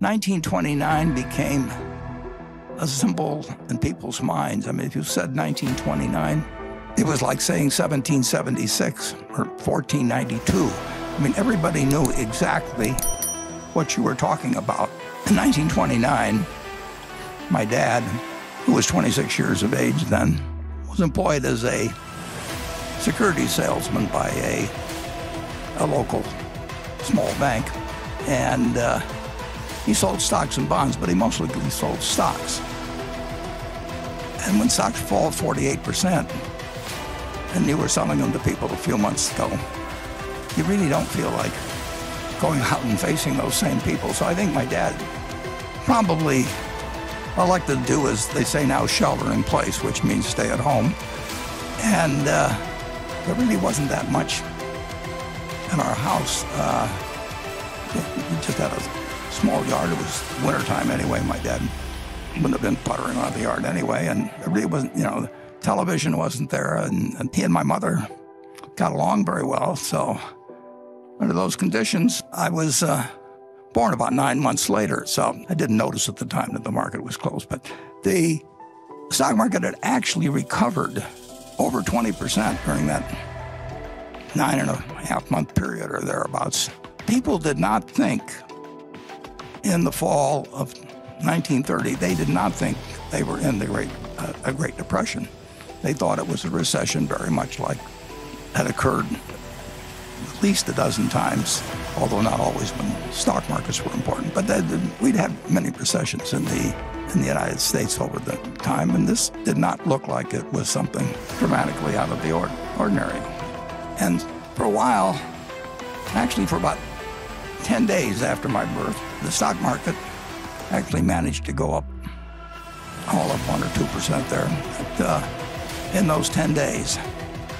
1929 became a symbol in people's minds. I mean, if you said 1929, it was like saying 1776 or 1492. I mean, everybody knew exactly what you were talking about. In 1929, my dad, who was 26 years of age then, was employed as a security salesman by a, a local small bank. And uh, he sold stocks and bonds, but he mostly sold stocks. And when stocks fall 48%, and you were selling them to people a few months ago, you really don't feel like going out and facing those same people. So I think my dad probably elected to do as they say now, shelter in place, which means stay at home. And uh, there really wasn't that much in our house. Uh, we just had a small yard. It was wintertime anyway. My dad wouldn't have been puttering around the yard anyway. And it really wasn't, you know, television wasn't there. And, and he and my mother got along very well. So under those conditions, I was uh, born about nine months later. So I didn't notice at the time that the market was closed. But the stock market had actually recovered over 20% during that nine and a half month period or thereabouts. People did not think in the fall of 1930, they did not think they were in the Great, uh, a Great Depression. They thought it was a recession very much like had occurred at least a dozen times, although not always when stock markets were important. But we'd had many recessions in the in the United States over the time, and this did not look like it was something dramatically out of the ordinary. And for a while, actually for about 10 days after my birth, the stock market actually managed to go up all of 1 or 2% there at, uh, in those 10 days.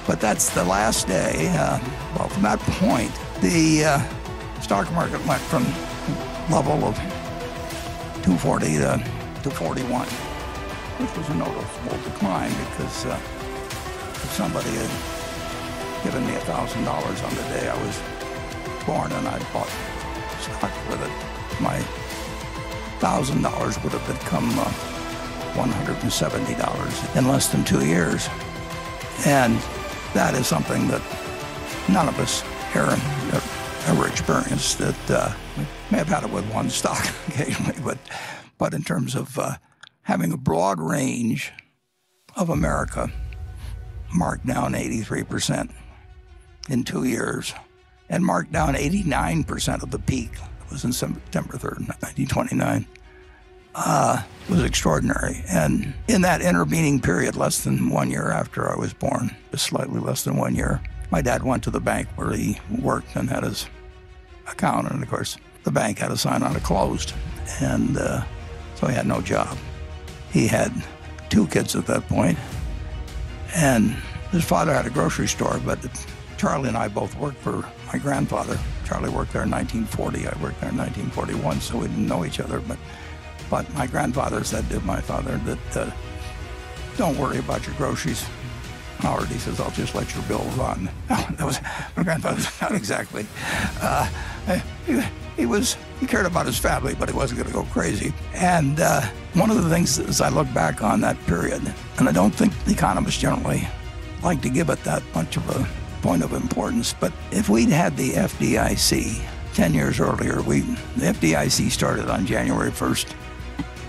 But that's the last day. Uh, well, from that point, the uh, stock market went from level of 240 to, to 41, which was a noticeable decline because uh, if somebody had given me $1,000 on the day I was born and I bought stock with it, my $1,000 would have become uh, $170 in less than two years. And that is something that none of us here ever experienced. That uh, we may have had it with one stock occasionally, but but in terms of uh, having a broad range of America marked down 83 percent in two years, and marked down 89 percent of the peak. Was in September 3rd, 1929 uh, was extraordinary. And in that intervening period, less than one year after I was born, just slightly less than one year, my dad went to the bank where he worked and had his account. And of course, the bank had a sign on it closed. And uh, so he had no job. He had two kids at that point, And his father had a grocery store, but Charlie and I both worked for my grandfather. Charlie worked there in 1940. I worked there in 1941, so we didn't know each other. But but my grandfather said to my father that, uh, don't worry about your groceries. Howard, he says, I'll just let your bill run. that was my grandfather, not exactly. Uh, he, he, was, he cared about his family, but he wasn't going to go crazy. And uh, one of the things as I look back on that period, and I don't think the economists generally like to give it that much of a point of importance, but if we'd had the FDIC 10 years earlier, we, the FDIC started on January 1st,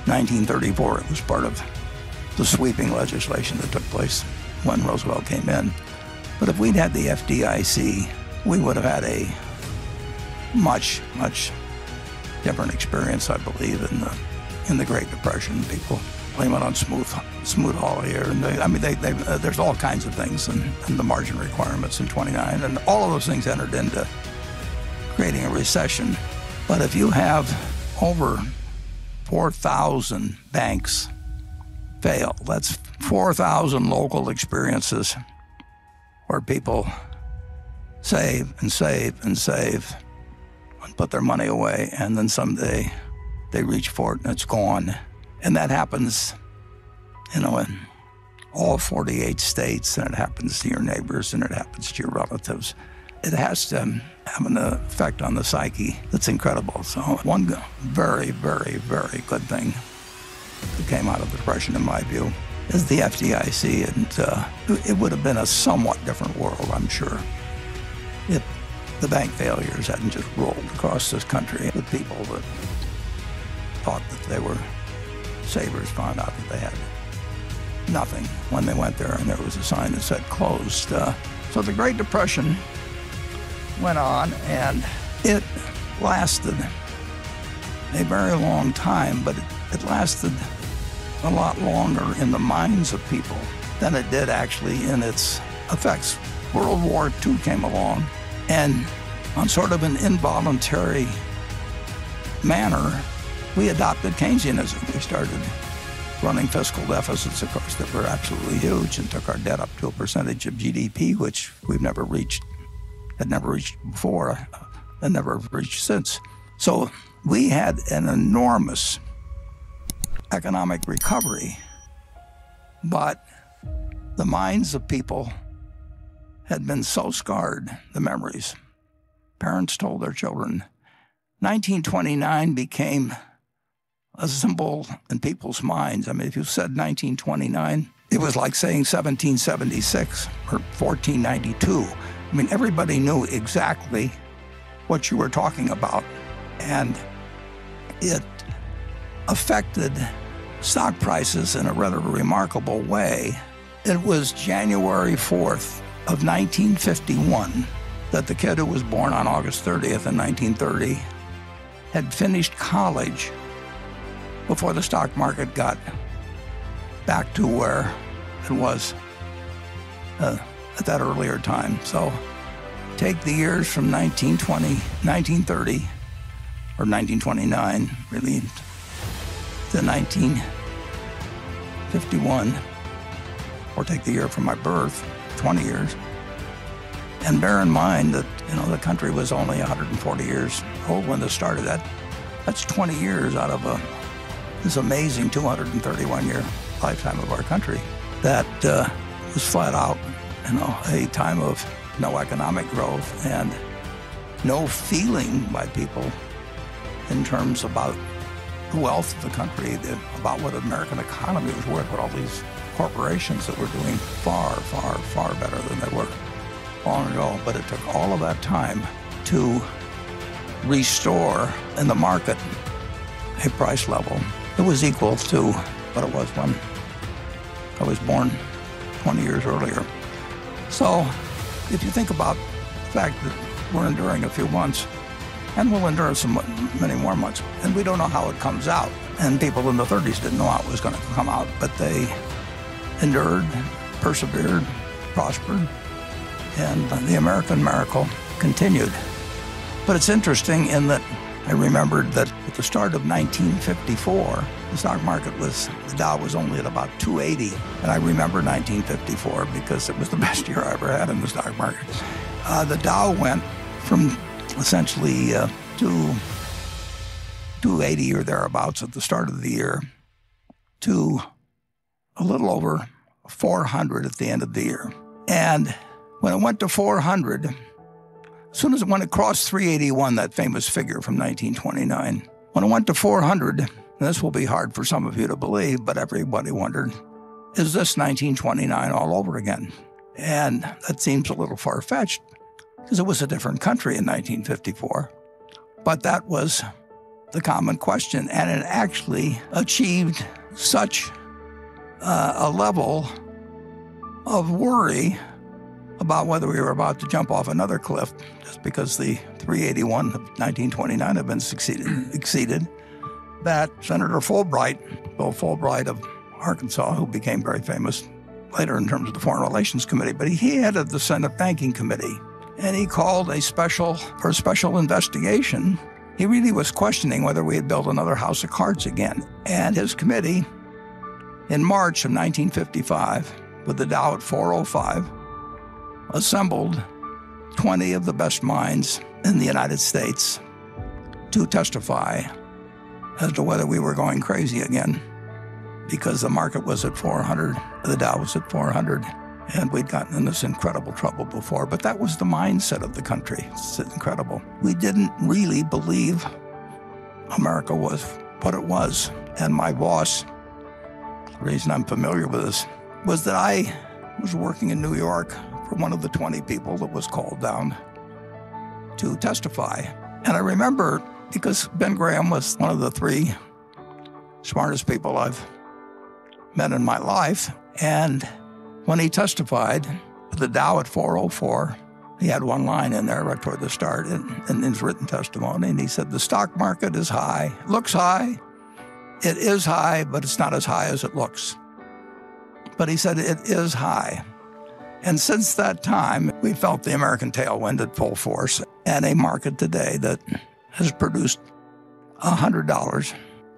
1934. It was part of the sweeping legislation that took place when Roosevelt came in. But if we'd had the FDIC, we would have had a much, much different experience, I believe, in the in the Great Depression. People it on Smooth Smoot-Hawley, and they, I mean, they, they, uh, there's all kinds of things, and, and the margin requirements in 29, and all of those things entered into creating a recession. But if you have over 4,000 banks fail. That's 4,000 local experiences where people save and save and save and put their money away, and then someday they reach for it and it's gone. And that happens, you know, in all 48 states, and it happens to your neighbors and it happens to your relatives. it has to have an effect on the psyche that's incredible. So one very, very, very good thing that came out of the Depression, in my view, is the FDIC. And uh, it would have been a somewhat different world, I'm sure, if the bank failures hadn't just rolled across this country with people that thought that they were savers found out that they had nothing when they went there and there was a sign that said closed. Uh, so the Great Depression went on and it lasted a very long time, but it, it lasted a lot longer in the minds of people than it did actually in its effects. World War II came along, and on sort of an involuntary manner, we adopted Keynesianism. We started running fiscal deficits, of course, that were absolutely huge and took our debt up to a percentage of GDP, which we've never reached, had never reached before, and never reached since. So we had an enormous economic recovery, but the minds of people had been so scarred, the memories. Parents told their children. 1929 became a symbol in people's minds. I mean, if you said 1929, it was like saying 1776 or 1492. I mean, everybody knew exactly what you were talking about. And it affected stock prices in a rather remarkable way. It was January 4th of 1951 that the kid who was born on August 30th in 1930 had finished college before the stock market got back to where it was uh, at that earlier time. So take the years from 1920, 1930, or 1929, really, to 1951, or take the year from my birth, 20 years. And bear in mind that, you know, the country was only 140 years old when this started. That, that's 20 years out of a, this amazing 231 year lifetime of our country that uh, was flat out, you know, a time of no economic growth and no feeling by people in terms about the wealth of the country, the, about what the American economy was worth, what all these corporations that were doing far, far, far better than they were long ago. But it took all of that time to restore in the market a price level that was equal to what it was when I was born 20 years earlier. So if you think about the fact that we're enduring a few months, and we'll endure some many more months, and we don't know how it comes out. And people in the 30s didn't know how it was going to come out, but they endured, persevered, prospered, and the American miracle continued. But it's interesting in that I remembered that at the start of 1954, the stock market was, the Dow was only at about 280. And I remember 1954 because it was the best year I ever had in the stock market. Uh, the Dow went from essentially uh, to 280 or thereabouts at the start of the year to a little over 400 at the end of the year. And when it went to 400, as soon as it, when it crossed 381, that famous figure from 1929, when it went to 400, this will be hard for some of you to believe, but everybody wondered, is this 1929 all over again? And that seems a little far fetched because it was a different country in 1954. But that was the common question, and it actually achieved such uh, a level of worry about whether we were about to jump off another cliff just because the 381 of 1929 had been succeeded, exceeded, that Senator Fulbright, Bill Fulbright of Arkansas, who became very famous later in terms of the Foreign Relations Committee, but he headed the Senate Banking Committee, and he called a special for a special investigation. He really was questioning whether we had built another house of cards again. And his committee, in March of 1955, with the Dow at 405, assembled 20 of the best minds in the United States to testify as to whether we were going crazy again because the market was at 400, the Dow was at 400, And we'd gotten in this incredible trouble before, but that was the mindset of the country. It's incredible. We didn't really believe America was what it was. And my boss, the reason I'm familiar with this, was that I was working in New York for one of the 20 people that was called down to testify. And I remember because Ben Graham was one of the three smartest people I've met in my life. And when he testified, the Dow at 404, he had one line in there right toward the start in, in his written testimony. And he said, The stock market is high, looks high. It is high, but it's not as high as it looks. But he said, It is high. And since that time, we felt the American tailwind at full force and a market today that has produced $100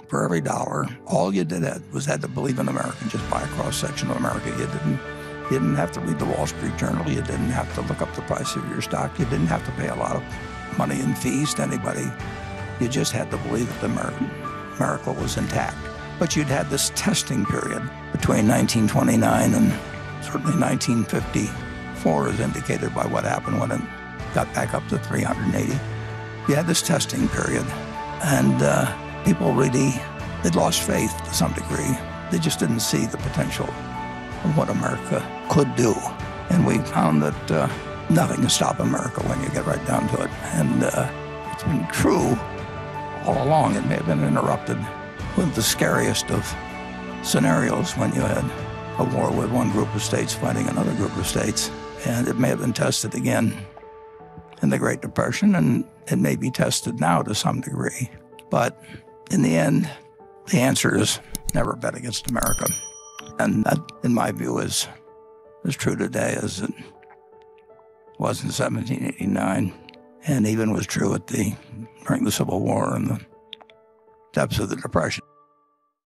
for every dollar. All you did was had to believe in America, and just buy a cross section of America. You didn't you didn't have to read the Wall Street Journal. You didn't have to look up the price of your stock. You didn't have to pay a lot of money in fees to anybody. You just had to believe that the American miracle was intact. But you'd had this testing period between 1929 and certainly 1954, is indicated by what happened when it got back up to 380. You had this testing period, and uh, people really they'd lost faith to some degree. They just didn't see the potential of what America could do. And we found that uh, nothing can stop America when you get right down to it. And uh, it's been true all along. It may have been interrupted with the scariest of scenarios when you had a war with one group of states fighting another group of states. And it may have been tested again in the Great Depression, and it may be tested now to some degree. But in the end, the answer is never bet against America. And that, in my view, is as true today as it was in 1789, and even was true at the during the Civil War and the depths of the Depression.